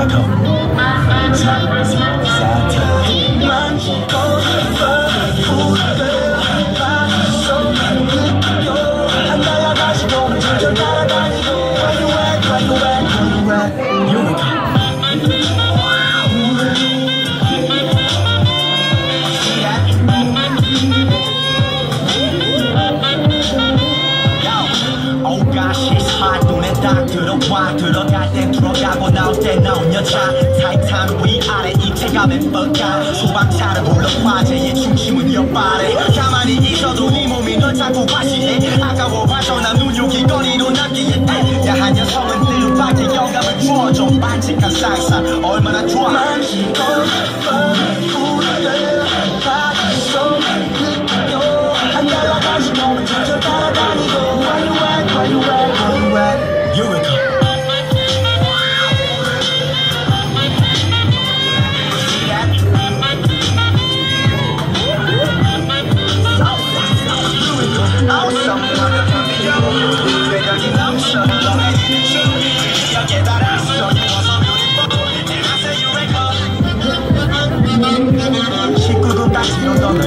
Sato, Sato, Sato, Sato, 오가시사 눈에 딱 들어와 들어갈 땐 들어가고 나올 땐 나온 여자. 타이탄 위아래 입체감에 뻑가. 소방차를 불러 화재의 중심은 옆발에 가만히 있어도 네 몸이 널 자꾸 과시해. 아까워 봐서 난 눈요기 거리로 남기에 야한 여성은 뜻밖의 영감을 주어줘. 반칙한 상상 얼마나 좋아 Chico do Taxi, não dona